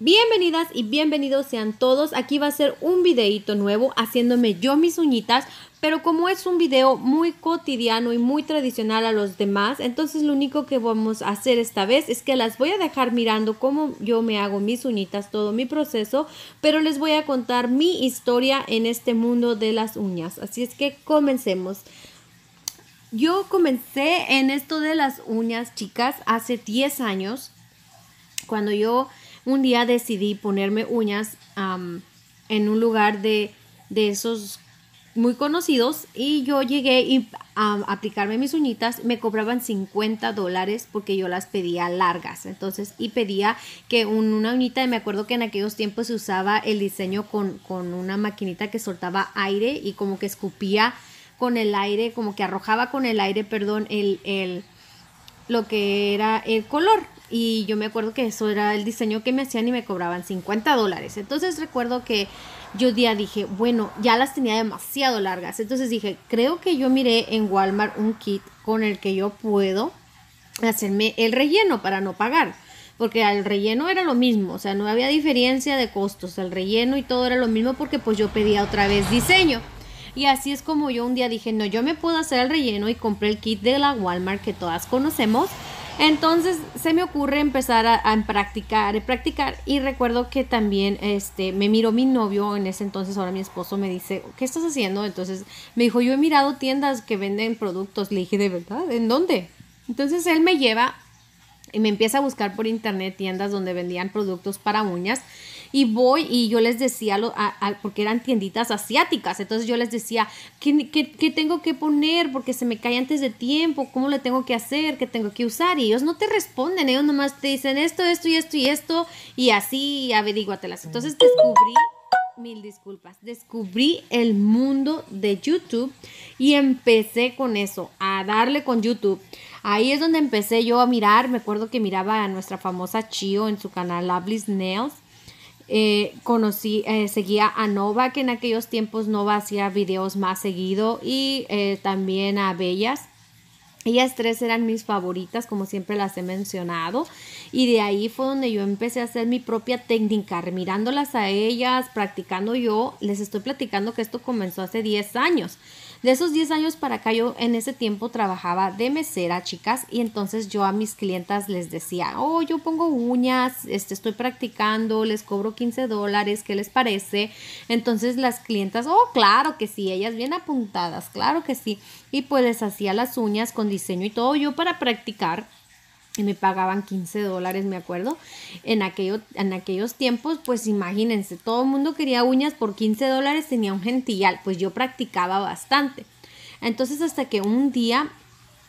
Bienvenidas y bienvenidos sean todos. Aquí va a ser un videito nuevo haciéndome yo mis uñitas, pero como es un video muy cotidiano y muy tradicional a los demás, entonces lo único que vamos a hacer esta vez es que las voy a dejar mirando cómo yo me hago mis uñitas, todo mi proceso, pero les voy a contar mi historia en este mundo de las uñas. Así es que comencemos. Yo comencé en esto de las uñas, chicas, hace 10 años, cuando yo un día decidí ponerme uñas en un lugar de, esos muy conocidos y yo llegué a aplicarme mis uñitas, me cobraban 50 dólares porque yo las pedía largas, entonces, y pedía que una uñita, me acuerdo que en aquellos tiempos se usaba el diseño con, con una maquinita que soltaba aire y como que escupía con el aire, como que arrojaba con el aire, perdón, el, el, lo que era el color. Y yo me acuerdo que eso era el diseño que me hacían y me cobraban 50 dólares. Entonces recuerdo que yo día dije, bueno, ya las tenía demasiado largas. Entonces dije, creo que yo miré en Walmart un kit con el que yo puedo hacerme el relleno para no pagar. Porque el relleno era lo mismo, o sea, no había diferencia de costos. El relleno y todo era lo mismo porque pues yo pedía otra vez diseño. Y así es como yo un día dije, no, yo me puedo hacer el relleno y compré el kit de la Walmart que todas conocemos. Entonces se me ocurre empezar a, practicar y practicar y recuerdo que también este, me miró mi novio en ese entonces, ahora mi esposo me dice, ¿qué estás haciendo? Entonces me dijo, yo he mirado tiendas que venden productos, le dije, ¿de verdad? ¿En dónde? Entonces él me lleva y me empieza a buscar por internet tiendas donde vendían productos para uñas y voy y yo les decía, porque eran tienditas asiáticas, entonces yo les decía, ¿qué, ¿qué, tengo que poner? Porque se me cae antes de tiempo, ¿cómo le tengo que hacer? ¿Qué tengo que usar? Y ellos no te responden, ellos nomás te dicen esto, esto y esto y esto y así averíguatelas. Entonces descubrí mil disculpas. Descubrí el mundo de YouTube y empecé con eso, a darle con YouTube. Ahí es donde empecé yo a mirar. Me acuerdo que miraba a nuestra famosa Chio en su canal Lovely's Nails. Eh, conocí, eh, seguía a Nova, que en aquellos tiempos Nova hacía videos más seguido, y eh, también a Bellas. Ellas tres eran mis favoritas, como siempre las he mencionado. Y de ahí fue donde yo empecé a hacer mi propia técnica, mirándolas a ellas, practicando yo. Les estoy platicando que esto comenzó hace 10 años. De esos 10 años para acá yo en ese tiempo trabajaba de mesera, chicas, y entonces yo a mis clientas les decía, oh, yo pongo uñas, este, estoy practicando, les cobro 15 dólares, ¿qué les parece? Entonces las clientas, oh, claro que sí, ellas bien apuntadas, claro que sí. Y pues les hacía las uñas con diseño y todo yo para practicar me pagaban 15 dólares, me acuerdo. En, en aquellos tiempos, pues imagínense, todo el mundo quería uñas por 15 dólares, tenía un gentillal, pues yo practicaba bastante. Entonces hasta que un día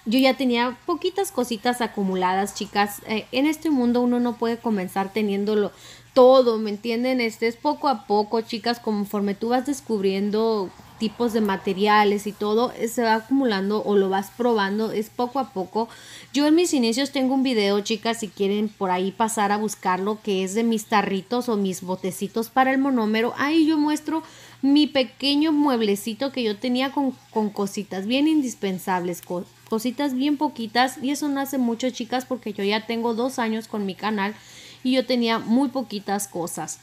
yo ya tenía poquitas cositas acumuladas, chicas. Eh, en este mundo uno no puede comenzar teniéndolo todo, ¿me entienden? Este es poco a poco, chicas, conforme tú vas descubriendo tipos de materiales y todo eh, se va acumulando o lo vas probando, es poco a poco. Yo en mis inicios tengo un video, chicas, si quieren por ahí pasar a buscarlo, que es de mis tarritos o mis botecitos para el monómero. Ahí yo muestro mi pequeño mueblecito que yo tenía con, con cositas bien indispensables, cositas bien poquitas y eso no hace mucho, chicas, porque yo ya tengo dos años con mi canal y yo tenía muy poquitas cosas.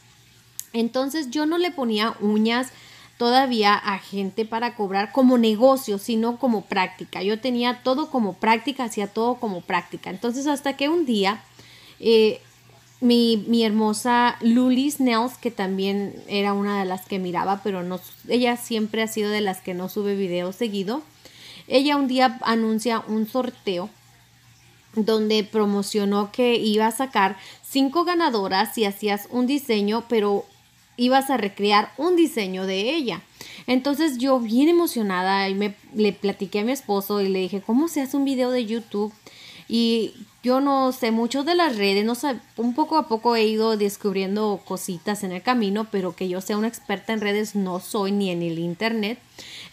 Entonces yo no le ponía uñas, todavía a gente para cobrar como negocio, sino como práctica. Yo tenía todo como práctica, hacía todo como práctica. Entonces hasta que un día eh, mi, mi, hermosa Lulis Nels, que también era una de las que miraba, pero no, ella siempre ha sido de las que no sube videos seguido. Ella un día anuncia un sorteo donde promocionó que iba a sacar cinco ganadoras si hacías un diseño, pero ibas a recrear un diseño de ella. Entonces yo bien emocionada y me le platiqué a mi esposo y le dije, ¿cómo se hace un video de YouTube? Y yo no sé mucho de las redes, no sé, un poco a poco he ido descubriendo cositas en el camino, pero que yo sea una experta en redes no soy ni en el internet.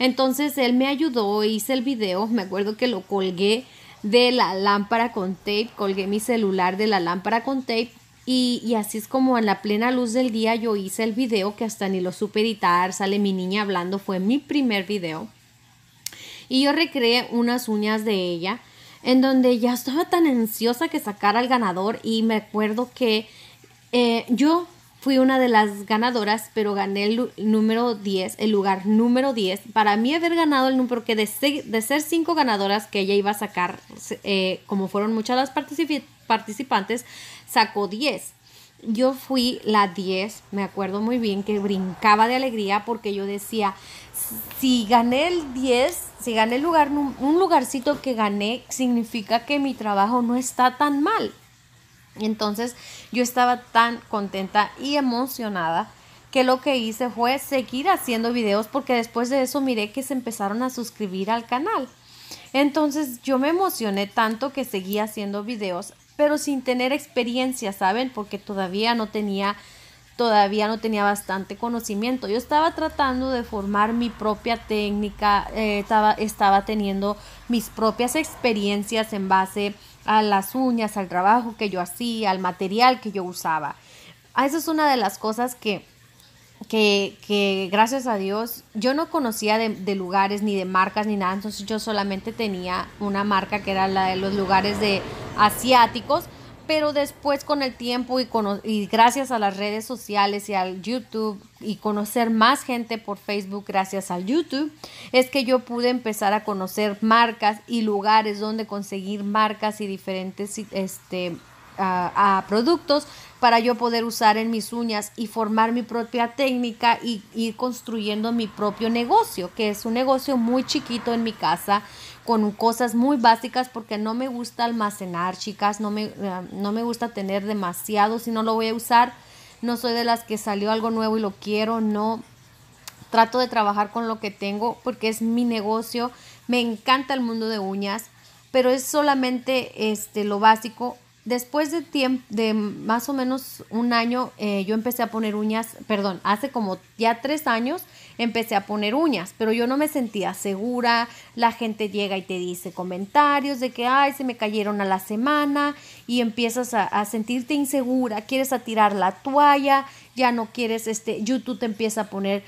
Entonces él me ayudó, hice el video, me acuerdo que lo colgué de la lámpara con tape, colgué mi celular de la lámpara con tape y, así es como en la plena luz del día yo hice el video que hasta ni lo supe editar, sale mi niña hablando, fue mi primer video. Y yo recreé unas uñas de ella en donde ya estaba tan ansiosa que sacara al ganador y me acuerdo que Eh, yo fui una de las ganadoras, pero gané el número 10, el lugar número 10. Para mí haber ganado el número que de, de ser cinco ganadoras que ella iba a sacar, eh, como fueron muchas las participantes, sacó 10. Yo fui la 10, me acuerdo muy bien que brincaba de alegría porque yo decía, si gané el 10, si gané el lugar, un lugarcito que gané, significa que mi trabajo no está tan mal. Entonces yo estaba tan contenta y emocionada que lo que hice fue seguir haciendo videos porque después de eso miré que se empezaron a suscribir al canal. Entonces yo me emocioné tanto que seguí haciendo videos, pero sin tener experiencia, ¿saben? Porque todavía no tenía todavía no tenía bastante conocimiento. Yo estaba tratando de formar mi propia técnica, eh, estaba, estaba teniendo mis propias experiencias en base a las uñas, al trabajo que yo hacía, al material que yo usaba. Ah, esa es una de las cosas que, que, que gracias a Dios yo no conocía de, de, lugares ni de marcas ni nada, entonces yo solamente tenía una marca que era la de los lugares de asiáticos, pero después con el tiempo y, y gracias a las redes sociales y al YouTube y conocer más gente por Facebook gracias al YouTube, es que yo pude empezar a conocer marcas y lugares donde conseguir marcas y diferentes este, a productos para yo poder usar en mis uñas y formar mi propia técnica y ir construyendo mi propio negocio, que es un negocio muy chiquito en mi casa con cosas muy básicas porque no me gusta almacenar, chicas, no me, eh, no me gusta tener demasiado si no lo voy a usar. No soy de las que salió algo nuevo y lo quiero, no. Trato de trabajar con lo que tengo porque es mi negocio. Me encanta el mundo de uñas, pero es solamente este lo básico después de tiempo, de más o menos un año, eh, yo empecé a poner uñas, perdón, hace como ya tres años empecé a poner uñas, pero yo no me sentía segura. La gente llega y te dice comentarios de que, ay, se me cayeron a la semana y empiezas a, sentirte insegura, quieres a tirar la toalla, ya no quieres, este, YouTube te empieza a poner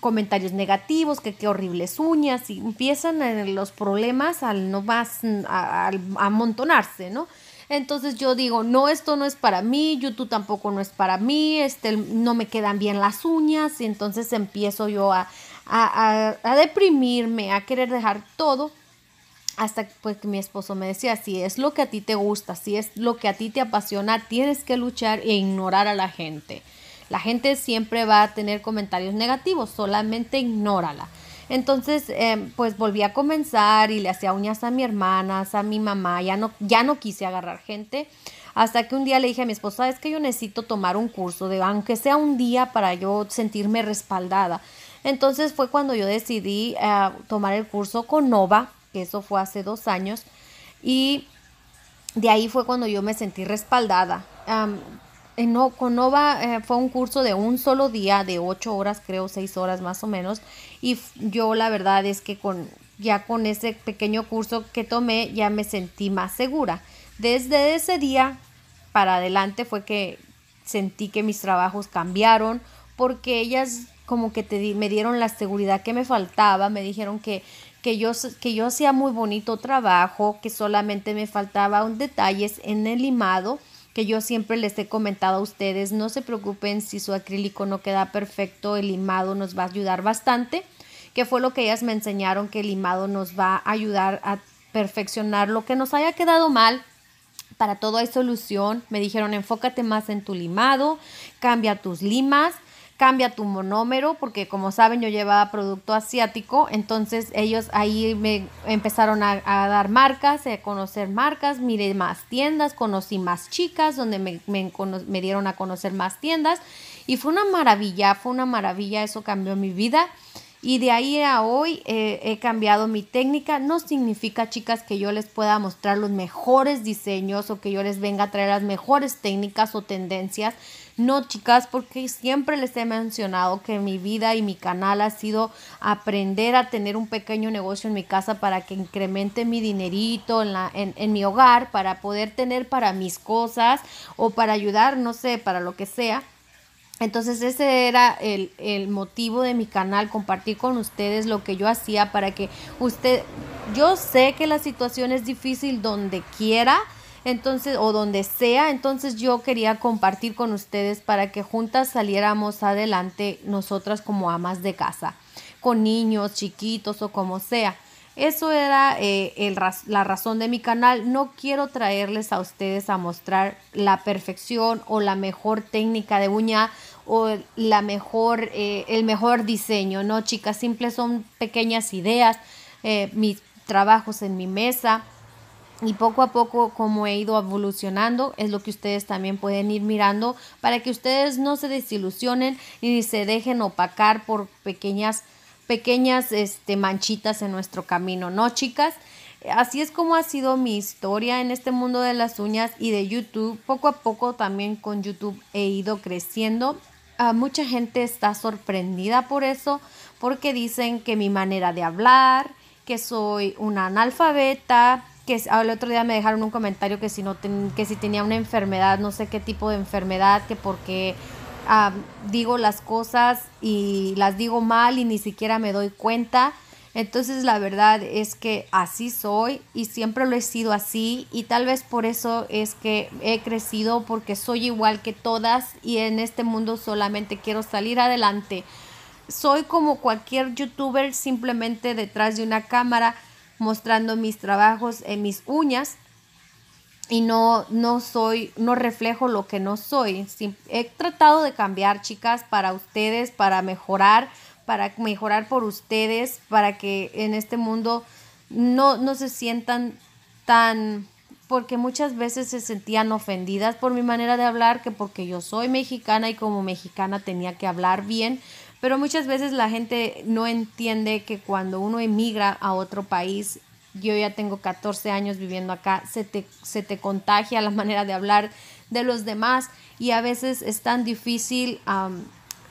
comentarios negativos, que qué horribles uñas y empiezan eh, los problemas al no más, a amontonarse, ¿no? Entonces yo digo, no, esto no es para mí, YouTube tampoco no es para mí, este, no me quedan bien las uñas y entonces empiezo yo a, a, a, deprimirme, a querer dejar todo hasta pues que mi esposo me decía, si es lo que a ti te gusta, si es lo que a ti te apasiona, tienes que luchar e ignorar a la gente. La gente siempre va a tener comentarios negativos, solamente ignórala. Entonces, em, pues volví a comenzar y le hacía uñas a mi hermana, a mi mamá, ya no, ya no quise agarrar gente. Hasta que un día le dije a mi esposa, es que yo necesito tomar un curso, de, aunque sea un día para yo sentirme respaldada. Entonces fue cuando yo decidí eh, tomar el curso con Nova, que eso fue hace dos años, y de ahí fue cuando yo me sentí respaldada. Con Nova eh, fue un curso de un solo día, de ocho horas, creo, seis horas más o menos, y yo la verdad es que con ya con ese pequeño curso que tomé ya me sentí más segura. Desde ese día para adelante fue que sentí que mis trabajos cambiaron porque ellas como que te, me dieron la seguridad que me faltaba, me dijeron que, que, yo, que yo hacía muy bonito trabajo, que solamente me faltaba un detalles en el limado, que yo siempre les he comentado a ustedes, no se preocupen si su acrílico no queda perfecto, el limado nos va a ayudar bastante que fue lo que ellas me enseñaron, que el limado nos va a ayudar a perfeccionar lo que nos haya quedado mal. Para todo hay solución. Me dijeron, enfócate más en tu limado, cambia tus limas, cambia tu monómero, porque como saben yo llevaba producto asiático, entonces ellos ahí me empezaron a, dar marcas, a conocer marcas, miré más tiendas, conocí más chicas, donde me, me dieron a conocer más tiendas y fue una maravilla, fue una maravilla, eso cambió mi vida. Y de ahí a hoy eh, he cambiado mi técnica. No significa, chicas, que yo les pueda mostrar los mejores diseños o que yo les venga a traer las mejores técnicas o tendencias. No, chicas, porque siempre les he mencionado que mi vida y mi canal ha sido aprender a tener un pequeño negocio en mi casa para que incremente mi dinerito en, la, en, en mi hogar, para poder tener para mis cosas o para ayudar, no sé, para lo que sea entonces ese era el, el, motivo de mi canal, compartir con ustedes lo que yo hacía para que usted, yo sé que la situación es difícil donde quiera, entonces, o donde sea, entonces yo quería compartir con ustedes para que juntas saliéramos adelante nosotras como amas de casa, con niños chiquitos o como sea. Eso era eh, la razón de mi canal. No quiero traerles a ustedes a mostrar la perfección o la mejor técnica de uña o la mejor, eh, el mejor diseño, ¿no, chicas? Simples son pequeñas ideas, eh, mis trabajos en mi mesa y poco a poco como he ido evolucionando es lo que ustedes también pueden ir mirando para que ustedes no se desilusionen ni se dejen opacar por pequeñas pequeñas este, manchitas en nuestro camino, ¿no, chicas? Así es como ha sido mi historia en este mundo de las uñas y de YouTube. Poco a poco también con YouTube he ido creciendo. Ah, mucha gente está sorprendida por eso, porque dicen que mi manera de hablar, que soy una analfabeta, que el otro día me dejaron un comentario que si no que si tenía una enfermedad, no sé qué tipo de enfermedad, que porque digo las cosas y las digo mal y ni siquiera me doy cuenta. Entonces la verdad es que así soy y siempre lo he sido así y tal vez por eso es que he crecido porque soy igual que todas y en este mundo solamente quiero salir adelante. Soy como cualquier youtuber simplemente detrás de una cámara mostrando mis trabajos en mis uñas y no, no soy, no reflejo lo que no soy. he tratado de cambiar, chicas, para ustedes, para mejorar, para mejorar por ustedes, para que en este mundo no, no se sientan tan, porque muchas veces se sentían ofendidas por mi manera de hablar, que porque yo soy mexicana y como mexicana tenía que hablar bien, pero muchas veces la gente no entiende que cuando uno emigra a otro país, yo ya tengo 14 años viviendo acá, se te, se te contagia la manera de hablar de los demás y a veces es tan difícil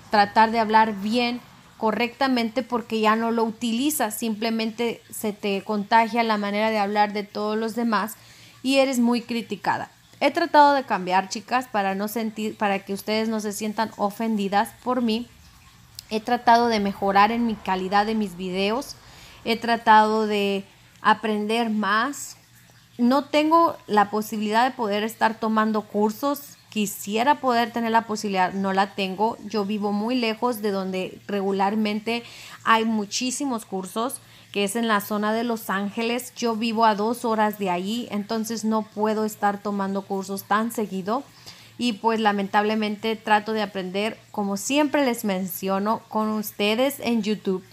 tratar de hablar bien correctamente porque ya no lo utilizas, simplemente se te contagia la manera de hablar de todos los demás y eres muy criticada. He tratado de cambiar, chicas, para no sentir para que ustedes no se sientan ofendidas por mí He tratado de mejorar en mi calidad de mis videos. He tratado de aprender más. No tengo la posibilidad de poder estar tomando cursos. Quisiera poder tener la posibilidad, no la tengo. Yo vivo muy lejos de donde regularmente hay muchísimos cursos, que es en la zona de Los Ángeles. Yo vivo a dos horas de allí, entonces no puedo estar tomando cursos tan seguido y pues lamentablemente trato de aprender como siempre les menciono con ustedes en YouTube.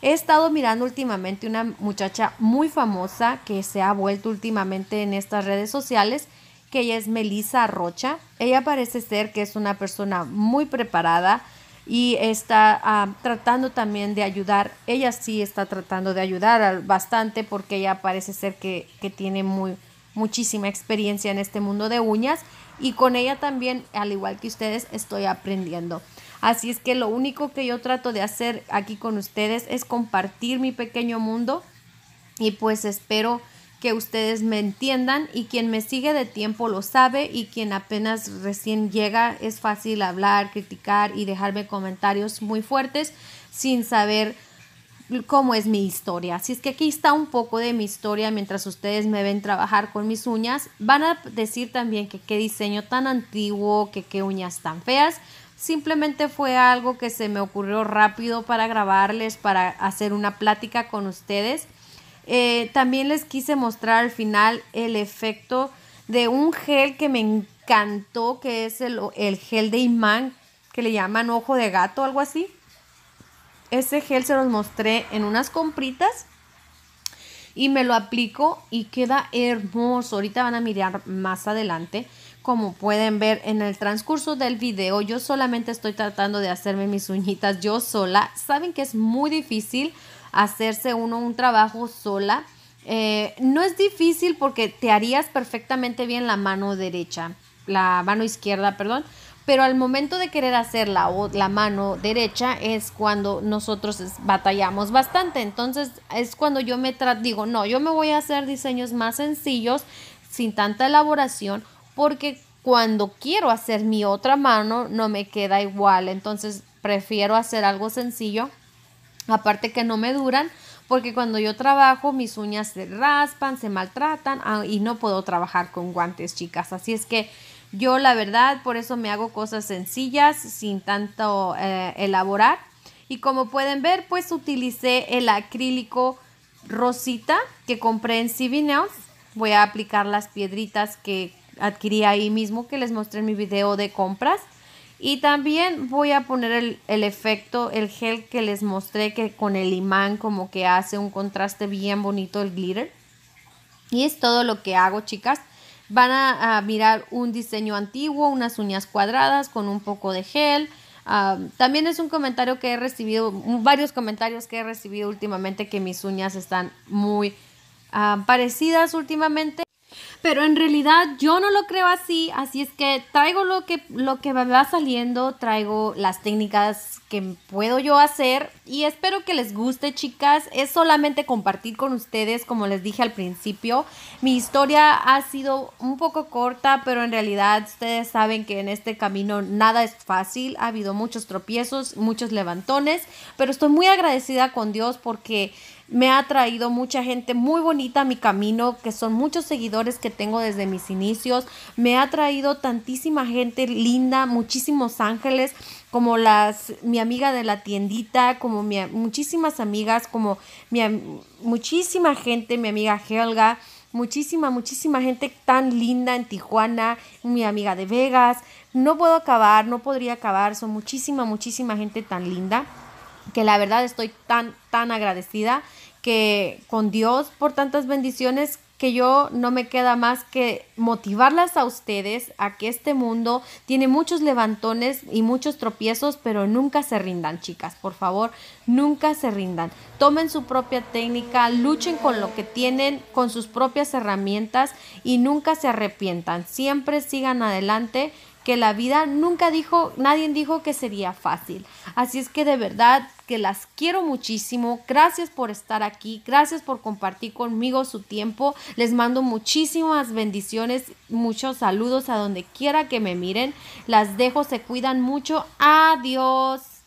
He estado mirando últimamente una muchacha muy famosa que se ha vuelto últimamente en estas redes sociales, que ella es Melissa Rocha. Ella parece ser que es una persona muy preparada y está ah, tratando también de ayudar. Ella sí está tratando de ayudar bastante porque ella parece ser que, que tiene muy, muchísima experiencia en este mundo de uñas y con ella también, al igual que ustedes, estoy aprendiendo. Así es que lo único que yo trato de hacer aquí con ustedes es compartir mi pequeño mundo y pues espero que ustedes me entiendan y quien me sigue de tiempo lo sabe y quien apenas recién llega es fácil hablar, criticar y dejarme comentarios muy fuertes sin saber cómo es mi historia. Así es que aquí está un poco de mi historia mientras ustedes me ven trabajar con mis uñas. Van a decir también que qué diseño tan antiguo, que qué uñas tan feas. Simplemente fue algo que se me ocurrió rápido para grabarles, para hacer una plática con ustedes. Eh, también les quise mostrar al final el efecto de un gel que me encantó, que es el, el gel de imán, que le llaman ojo de gato, algo así. Ese gel se los mostré en unas compritas y me lo aplico y queda hermoso. Ahorita van a mirar más adelante. Como pueden ver en el transcurso del video, yo solamente estoy tratando de hacerme mis uñitas yo sola. Saben que es muy difícil hacerse uno un trabajo sola. Eh, no es difícil porque te harías perfectamente bien la mano derecha, la mano izquierda, perdón, pero al momento de querer hacer la, la mano derecha es cuando nosotros batallamos bastante. Entonces es cuando yo me digo, no, yo me voy a hacer diseños más sencillos, sin tanta elaboración, porque cuando quiero hacer mi otra mano no me queda igual. Entonces prefiero hacer algo sencillo, aparte que no me duran, porque cuando yo trabajo mis uñas se raspan, se maltratan ah, y no puedo trabajar con guantes, chicas. Así es que yo la verdad por eso me hago cosas sencillas sin tanto eh, elaborar. Y como pueden ver, pues utilicé el acrílico rosita que compré en CB Nails. Voy a aplicar las piedritas que adquirí ahí mismo que les mostré en mi video de compras. Y también voy a poner el, el, efecto, el gel que les mostré que con el imán como que hace un contraste bien bonito el glitter. Y es todo lo que hago, chicas. Van a, mirar un diseño antiguo, unas uñas cuadradas con un poco de gel. También es un comentario que he recibido, varios comentarios que he recibido últimamente que mis uñas están muy parecidas últimamente. Pero en realidad yo no lo creo así, así es que traigo lo que, lo que va saliendo, traigo las técnicas que puedo yo hacer y espero que les guste chicas. Es solamente compartir con ustedes, como les dije al principio. Mi historia ha sido un poco corta, pero en realidad ustedes saben que en este camino nada es fácil. Ha habido muchos tropiezos, muchos levantones, pero estoy muy agradecida con Dios porque me ha traído mucha gente muy bonita a mi camino, que son muchos seguidores que tengo desde mis inicios. Me ha traído tantísima gente linda, muchísimos ángeles, como las mi amiga de la tiendita, como mi, muchísimas amigas, como mi, muchísima gente, mi amiga Helga, muchísima, muchísima gente tan linda en Tijuana, mi amiga de Vegas. No puedo acabar, no podría acabar, son muchísima, muchísima gente tan linda que la verdad estoy tan, tan agradecida que con Dios por tantas bendiciones que yo no me queda más que motivarlas a ustedes a que este mundo tiene muchos levantones y muchos tropiezos, pero nunca se rindan, chicas, por favor, nunca se rindan. Tomen su propia técnica, luchen con lo que tienen, con sus propias herramientas y nunca se arrepientan. Siempre sigan adelante que la vida nunca dijo, nadie dijo que sería fácil. Así es que de verdad que las quiero muchísimo. Gracias por estar aquí. Gracias por compartir conmigo su tiempo. Les mando muchísimas bendiciones, muchos saludos a donde quiera que me miren. Las dejo, se cuidan mucho. Adiós.